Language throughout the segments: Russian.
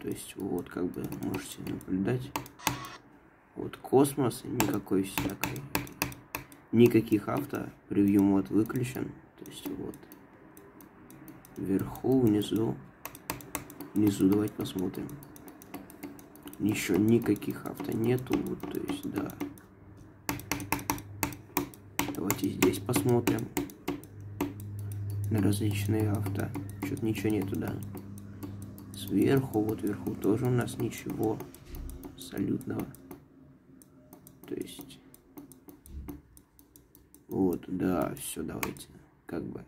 То есть вот как бы можете наблюдать. Вот космос, никакой всякой. Никаких авто, превью мод выключен. То есть вот. Вверху, внизу. Внизу давайте посмотрим. Еще никаких авто нету. Вот, то есть, да. Давайте здесь посмотрим. На различные авто. Что-то ничего нету, да. Сверху, вот вверху тоже у нас ничего абсолютного. То есть... Вот, да, все, давайте. Как бы...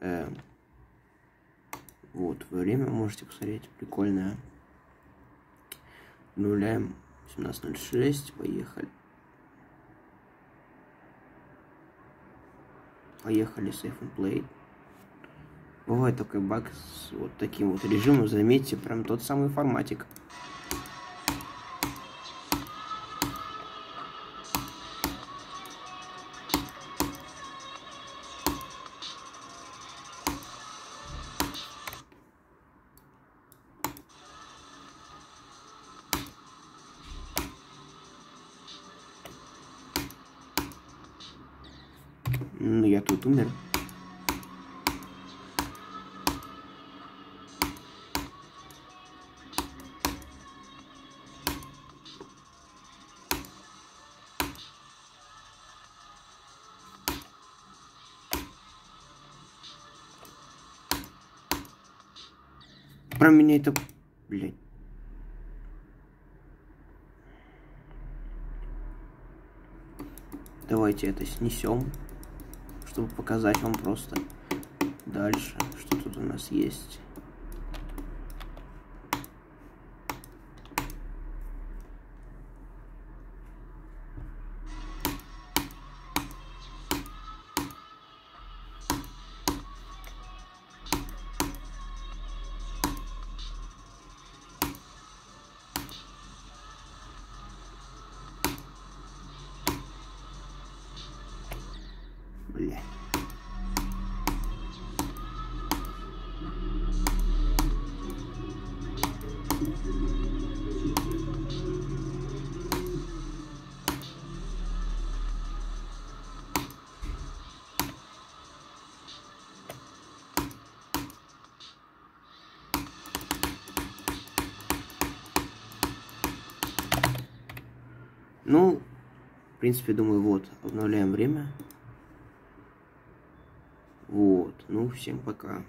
Эм, вот, время можете посмотреть. Прикольное. Нуляем 17.06. Поехали. Поехали, save and play. Бывает такой баг с вот таким вот режимом, заметьте, прям тот самый форматик. Ну, я тут умер. Про меня это... Блядь. Давайте это снесем, чтобы показать вам просто дальше, что тут у нас есть. Ну, в принципе, думаю, вот, обновляем время. Вот, ну, всем пока.